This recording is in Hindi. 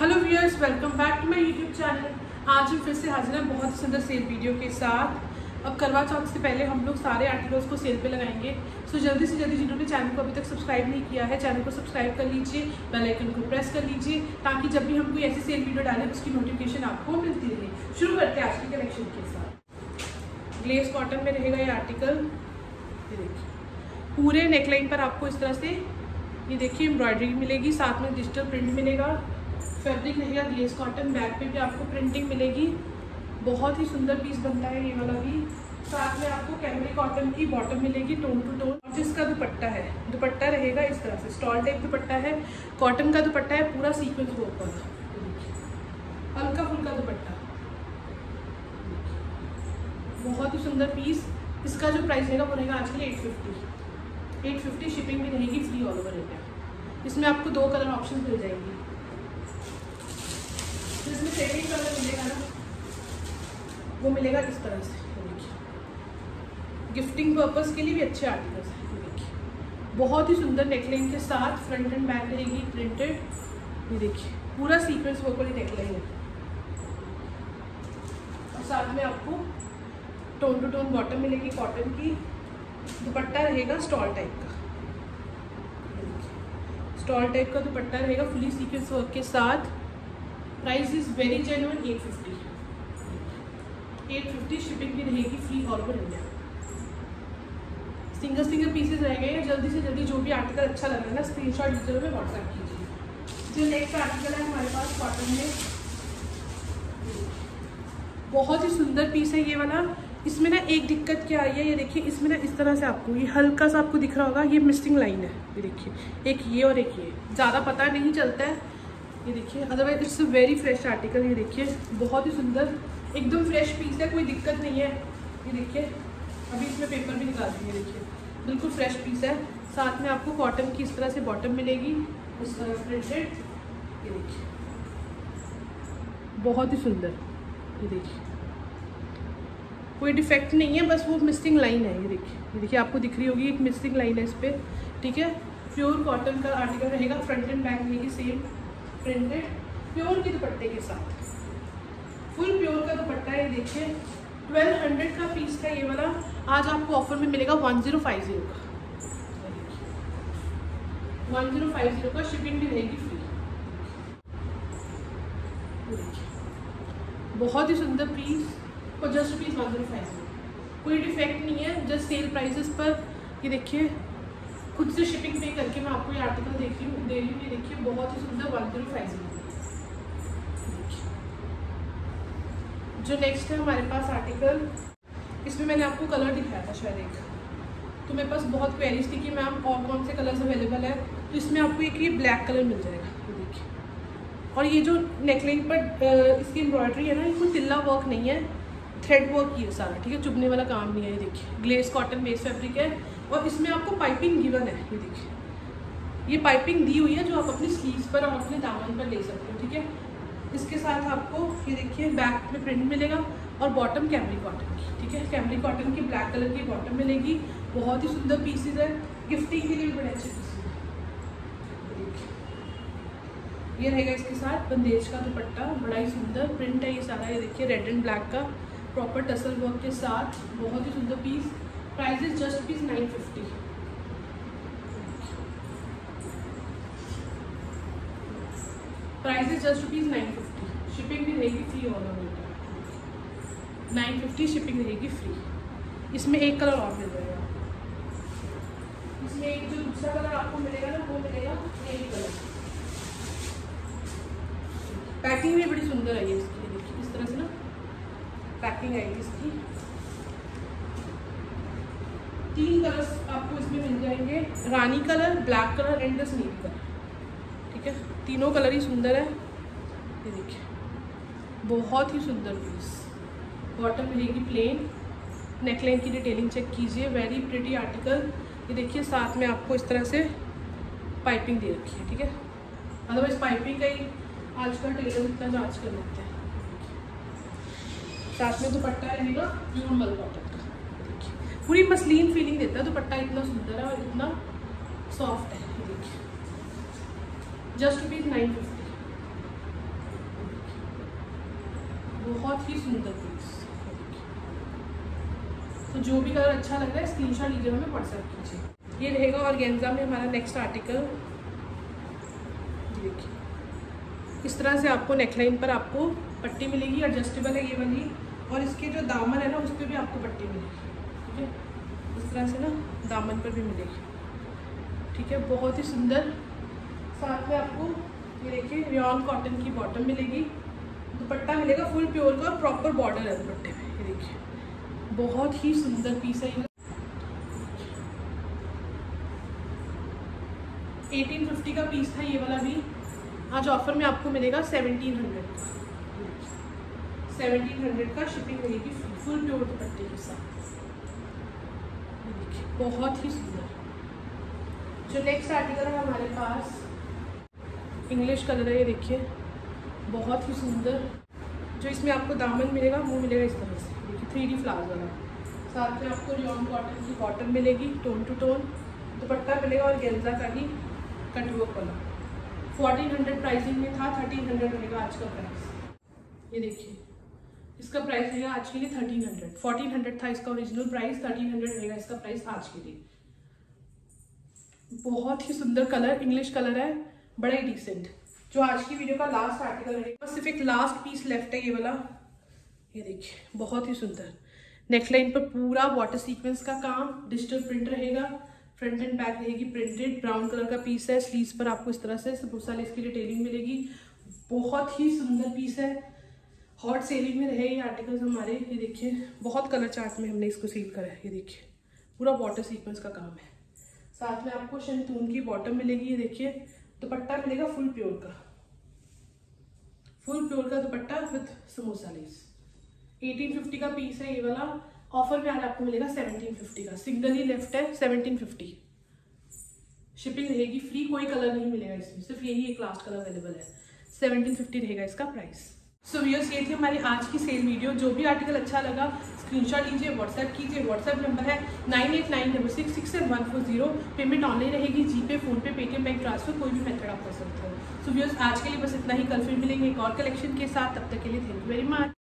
Hello viewers welcome back to my YouTube channel आज हम फिर से हाजिर हैं बहुत सुंदर सेल वीडियो के साथ। अब करवा चौथ से पहले हम लोग सारे आर्टिकल्स को सेल पे लगाएँगे। सो जल्दी से जल्दी जिन्होंने चैनल को अभी तक सब्सक्राइब नहीं किया है चैनल को सब्सक्राइब कर लीजिए बेल आइकन को प्रेस कर लीजिए, ताकि जब भी हम कोई ऐसी सेल वीडियो डालें, उसकी नोटिफिकेशन आपको मिलती रहे। शुरू करते हैं आज के कलेक्शन के साथ। ग्लेस कॉटन में रहेगा ये आर्टिकल ये देखिए। पूरे नेकलाइन पर आपको इस तरह से, ये देखिए एम्ब्रॉयडरी मिलेगी, साथ में डिजिटल प्रिंट मिलेगा। फैब्रिक रहेगा ग्लेस कॉटन बैक पे भी आपको प्रिंटिंग मिलेगी। बहुत ही सुंदर पीस बनता है ये वाला भी। साथ में आपको कैमरे कॉटन की बॉटम मिलेगी टोन टू टोन और जिसका दुपट्टा है, दुपट्टा रहेगा इस तरह से। स्टॉल टाइप दुपट्टा है। कॉटन का दुपट्टा है, पूरा सीक्वेंस वर्क वाला। हल्का फुल्का दुपट्टा। बहुत ही सुंदर पीस इसका जो प्राइस रहेगा, वो रहेगा आज के लिए eight fifty eight fifty shipping भी रहेगी फ्री ऑल ओवर इंडिया इसमें आपको दो कलर ऑप्शन मिल जाएँगे। जिसमें सेविंग कलर मिलेगा ना? वो मिलेगा इस तरह से देखिए। गिफ्टिंग पर्पज़ के लिए भी अच्छे आर्टिकल्स हैं देखिए। बहुत ही सुंदर नेकलाइन के साथ फ्रंट एंड बैक रहेगी प्रिंटेड ये देखिए, पूरा सीक्वेंस वर्क वाली नेकलाइन है। और साथ में आपको टोन टू टोन बॉटम मिलेगी कॉटन की दुपट्टा रहेगा स्टॉल टाइप का। स्टॉल टाइप का दुपट्टा रहेगा फुली सीक्वेंस वर्क के साथ। Price is very genuine at fifty eight fifty shipping भी रहेगी free all over India single single pieces रह गए जल्दी से जल्दी जो भी आर्टिकल अच्छा लग रहा है ना स्क्रीन शॉट डिटेल में व्हाट्सएप कीजिए। जो नेक्स्ट आर्टिकल है हमारे पास कॉटन में। बहुत ही सुंदर पीस है ये वाला। इसमें ना एक दिक्कत क्या आई है, ये देखिए, इसमें ना इस तरह से आपको, ये हल्का सा आपको दिख रहा होगा, ये मिस्टिंग लाइन है। ये देखिए, एक ये और एक ये। ज़्यादा पता नहीं चलता है। ये देखिए otherwise it's a very fresh article ये देखिए, बहुत ही सुंदर, एकदम फ्रेश पीस है, कोई दिक्कत नहीं है। ये देखिए, अभी इसमें पेपर भी निकाल दिए देखिए, बिल्कुल फ्रेश पीस है। साथ में आपको कॉटन की इस तरह से बॉटम मिलेगी, उस तरह प्रिंटेड ये देखिए। बहुत ही सुंदर, ये देखिए। कोई डिफेक्ट नहीं है, बस वो मिस्टिंग लाइन है, ये देखिए। ये देखिए, आपको दिख रही होगी, एक मिस्टिंग लाइन है इस पर ठीक है? प्योर कॉटन का आर्टिकल रहेगा फ्रंट एंड बैक रहेगी सेम प्रिंटेड प्योर के दुपट्टे के साथ। फुल प्योर का दुपट्टा है देखिए। ट्वेल्व हंड्रेड का पीस का ये वाला आज आपको ऑफ़र में मिलेगा वन ज़ीरो फाइव ज़ीरो का। वन ज़ीरो फाइव ज़ीरो का शिपिंग भी रहेगी फ्री बहुत ही सुंदर पीस और just rupees one zero five कोई डिफेक्ट नहीं है जस्ट सेल प्राइसेस पर। ये देखिए खुद से शिपिंग पे करके मैं आपको ये आर्टिकल देख रही हूँ दे रही हूँ, ये देखिए, बहुत ही सुंदर वन ज़ीरो फाइव ज़ीरो जो नेक्स्ट है हमारे पास आर्टिकल इसमें मैंने आपको कलर दिखाया था शायद एक। तो मेरे पास बहुत क्वेरीज थी कि मैम और कौन से कलर्स अवेलेबल है तो इसमें आपको एक ये ब्लैक कलर मिल जाएगा। ये देखिए। और ये जो नेकलाइन पर इसकी एम्ब्रॉयडरी है ना इसमें तिल्ला वर्क नहीं है थ्रेड वर्क ही है सारा, ठीक है? चुभने वाला काम नहीं है, ये देखिए। ग्लेस कॉटन बेस फैब्रिक है। और इसमें आपको पाइपिंग गिवन है, ये देखिए। ये पाइपिंग दी हुई है जो आप अपनी स्लीव्स पर और अपने दामन पर ले सकते हो, ठीक है? इसके साथ आपको, ये देखिए बैक में प्रिंट मिलेगा और बॉटम कैमरी कॉटन की, ठीक है? कैमरी कॉटन की ब्लैक कलर की बॉटम मिलेगी। बहुत ही सुंदर पीसेज है। गिफ्टिंग के लिए भी बड़े अच्छे पीसेज ये रहेगा इसके साथ बंदेज का दुपट्टा। बड़ा ही सुंदर प्रिंट है ये सारा। ये देखिए रेड एंड ब्लैक का प्रॉपर टसल वर्क के साथ। बहुत ही सुंदर piece just rupees nine fifty price is just rupees nine fifty shipping भी रहेगी free all over India nine fifty shipping रहेगी फ्री इसमें एक कलर और मिल जाएगा। इसमें एक जो दूसरा कलर आपको मिलेगा ना, वो मिलेगा नेवी कलर पैकिंग भी बड़ी सुंदर है इसकी, देखिए, इस तरह से ना पैकिंग आएगी इसकी। तीन कलर्स आपको इसमें मिल जाएँगे। रानी colour black colour and the Sunil colour ठीक है? तीनों कलर ही सुंदर है। ये देखिए। बहुत ही सुंदर पीस बॉटम मिलेगी प्लेन नेकलाइन की डिटेलिंग चेक कीजिए। वेरी प्रिटी आर्टिकल ये देखिए, साथ में आपको इस तरह से पाइपिंग दे रखी है। ठीक है? अदरवाइज़ पाइपिंग का ही आजकल टेलर इतना जाँच कर लेते हैं। साथ में दुपट्टा रहेगा प्योर मल कॉटन पूरी मसलिन फीलिंग देता है, दुपट्टा इतना सुंदर है और इतना सॉफ्ट है देखिए। जस्ट रुपीज़ नाइन फिफ्टी बहुत ही सुंदर पीस तो जो भी कलर अच्छा लग रहा है स्क्रीन शॉट लीजिए, हमें व्हाट्सएप कीजिए। ये रहेगा और गेंजा में हमारा नेक्स्ट आर्टिकल देखिए। इस तरह से आपको नेकलाइन पर आपको पट्टी मिलेगी एडजस्टेबल है ये वाली। और इसके जो दामन है ना, उस पर भी आपको पट्टी मिलेगी। है। इस तरह से ना दामन पर भी मिलेगी। ठीक है, बहुत ही सुंदर। साथ में आपको ये देखिए रियॉन कॉटन की बॉटम मिलेगी। दुपट्टा मिलेगा फुल प्योर का और प्रॉपर बॉर्डर है दुपट्टे में। ये देखिए, बहुत ही सुंदर पीस है ये। एटीन फिफ्टी का पीस था ये वाला भी। आज ऑफ़र में आपको मिलेगा सेवनटीन हंड्रेड का। सेवनटीन हंड्रेड का शिपिंग मिलेगी फुल प्योर दुपट्टे के साथ। बहुत ही सुंदर। जो नेक्स्ट आर्टिकल है हमारे पास इंग्लिश कलर है ये देखिए। बहुत ही सुंदर। जो इसमें आपको दामन मिलेगा, वो मिलेगा इस तरह से। देखिए थ्री डी फ्लावर वाला। साथ में आपको लॉन्ग कॉटन की कॉटन मिलेगी टोन टू टोन दुपट्टा मिलेगा और गेंजा का ही कटवर्क वाला फोर्टीन हंड्रेड प्राइसिंग में था थर्टीन हंड्रेड रहेगा आज का प्राइस ये देखिए। इसका प्राइस रहेगा आज के लिए थर्टीन हंड्रेड फोर्टीन हंड्रेड था इसका ओरिजिनल प्राइस थर्टीन हंड्रेड रहेगा इसका प्राइस आज के लिए. बहुत ही सुंदर कलर इंग्लिश कलर है, बड़ा ही डिसेंट जो आज की वीडियो का लास्ट आर्टिकल रहेगा सिर्फ़ एक लास्ट पीस लेफ़्ट है ये वाला. ये देखिए, बहुत ही सुंदर. नेकलाइन पर पूरा वाटर सीक्वेंस का काम डिजिटल प्रिंट रहेगा फ्रंट एंड बैक रहेगी प्रिंटेड ब्राउन कलर का पीस है स्लीव्स पर आपको इस तरह से सारी इसकी डिटेलिंग मिलेगी. बहुत ही सुंदर पीस है. हॉट सेलिंग में रहे ये आर्टिकल्स हमारे, ये देखिए, बहुत कलर चार्ट में हमने इसको सील करा है, ये देखिए। पूरा वाटर सीक्वेंस का काम है। साथ में आपको शंतून की बॉटम मिलेगी, ये देखिए, दुपट्टा तो मिलेगा फुल प्योर का। फुल प्योर का दुपट्टा विथ समोसा लेस 1850 का पीस है ये वाला। ऑफ़र में आज आपको मिलेगा 1750 का। सिंगल ही लेफ़्ट है 1750 शिपिंग रहेगी फ्री कोई कलर नहीं मिलेगा इसमें, सिर्फ़ यही एक लास्ट कलर अवेलेबल है। 1750 रहेगा इसका प्राइस सो so, व्यूअर्स ये थी हमारी आज की सेल वीडियो जो भी आर्टिकल अच्छा लगा स्क्रीनशॉट लीजिए व्हाट्सएप कीजिए. व्हाट्सएप नंबर है nine eight nine double six six seven one four zero payment online रहेगी GPay PhonePe Paytm bank transfer कोई भी मेथड आप कर सकते हो. सो व्यूर्स आज के लिए बस इतना ही. कल फिर मिलेंगे एक और कलेक्शन के साथ. तब तक के लिए थैंक यू वेरी मच